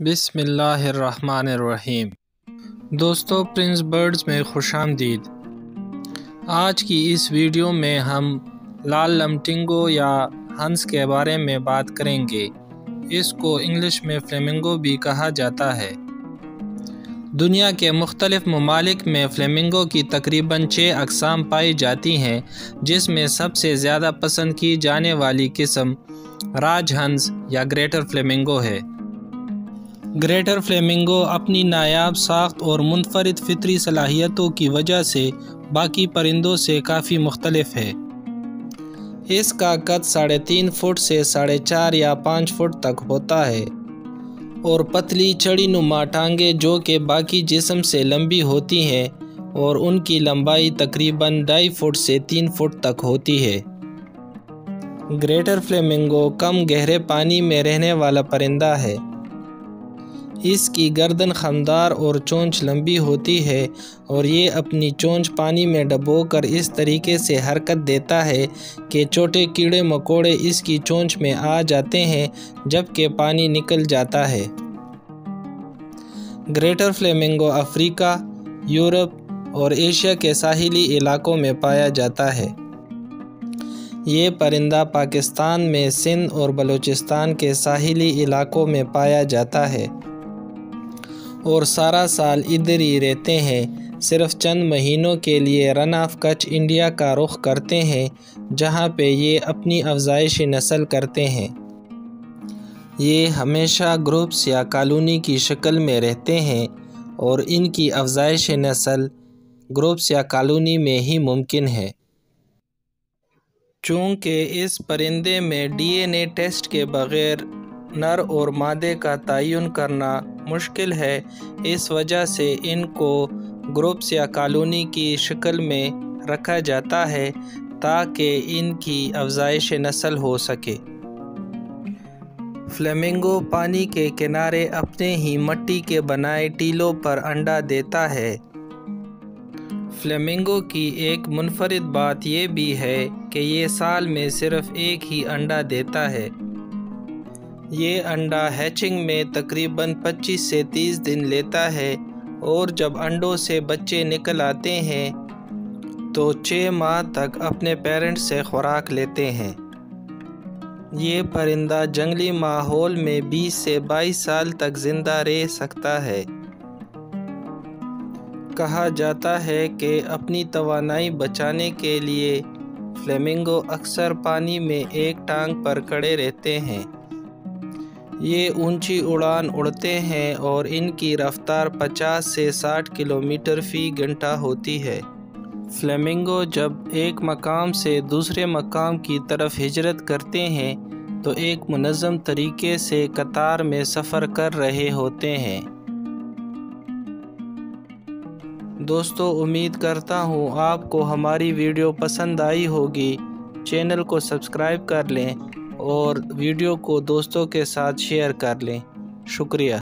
बिसमीम दोस्तों, Prince birds में खुश आमदीद आज की इस वीडियो में हम लाल लमटिंगो या हंस के बारे में बात करेंगे। इसको इंग्लिश में फ्लेमिंगो भी कहा जाता है। दुनिया के मुख्तलिफ़ ममालिक में फ़्लेमिंगो की तकरीबन छः अकसाम पाई जाती हैं, जिसमें सबसे ज़्यादा पसंद की जाने वाली किस्म राज हंस या ग्रेटर फ्लेमिंगो है। ग्रेटर फ्लेमिंगो अपनी नायाब, साख्त और मुनफरद फितरी सलाहियतों की वजह से बाकी परिंदों से काफ़ी मुख्तलफ है। इसका कद साढ़े तीन फुट से साढ़े चार या पाँच फुट तक होता है और पतली चढ़ी नुमा टांगे जो कि बाकी जिसम से लंबी होती हैं और उनकी लंबाई तकरीबन ढाई फुट से तीन फुट तक होती है। ग्रेटर फ्लेमिंगो कम गहरे पानी में रहने वाला परिंदा है। इसकी गर्दन खमदार और चोंच लंबी होती है और ये अपनी चोंच पानी में डबोकर इस तरीके से हरकत देता है कि छोटे कीड़े मकोड़े इसकी चोंच में आ जाते हैं जबकि पानी निकल जाता है। ग्रेटर फ्लेमिंगो अफ्रीका, यूरोप और एशिया के साहिली इलाकों में पाया जाता है। ये परिंदा पाकिस्तान में सिंध और बलूचिस्तान के साहिली इलाकों में पाया जाता है। और सारा साल इधर ही रहते हैं। सिर्फ़ चंद महीनों के लिए रन ऑफ़ कच इंडिया का रुख करते हैं, जहाँ पे ये अपनी अफजाइश नस्ल करते हैं। ये हमेशा ग्रुप्स या कॉलोनी की शक्ल में रहते हैं और इनकी अफजाइश नस्ल ग्रुप्स या कॉलोनी में ही मुमकिन है। चूँकि इस परिंदे में डीएनए टेस्ट के बग़ैर नर और मादे का तयन करना मुश्किल है। इस वजह से इनको ग्रुप्स या कॉलोनी की शक्ल में रखा जाता है ताकि इनकी अफजाइश नस्ल हो सके। फ्लेमिंगो पानी के किनारे अपने ही मट्टी के बनाए टीलों पर अंडा देता है। फ्लेमिंगो की एक मुनफरद बात यह भी है कि ये साल में सिर्फ़ एक ही अंडा देता है। ये अंडा हैचिंग में तकरीबन 25 से 30 दिन लेता है और जब अंडों से बच्चे निकल आते हैं तो छः माह तक अपने पेरेंट्स से खुराक लेते हैं। ये परिंदा जंगली माहौल में 20 से 22 साल तक ज़िंदा रह सकता है। कहा जाता है कि अपनी तवानाई बचाने के लिए फ्लेमिंगो अक्सर पानी में एक टांग पर खड़े रहते हैं। ये ऊँची उड़ान उड़ते हैं और इनकी रफ्तार 50 से 60 किलोमीटर फ़ी घंटा होती है। फ्लेमिंगो जब एक मकाम से दूसरे मकाम की तरफ़ हिजरत करते हैं तो एक मनज़म तरीके से कतार में सफ़र कर रहे होते हैं। दोस्तों, उम्मीद करता हूँ आपको हमारी वीडियो पसंद आई होगी। चैनल को सब्सक्राइब कर लें और वीडियो को दोस्तों के साथ शेयर कर लें। शुक्रिया।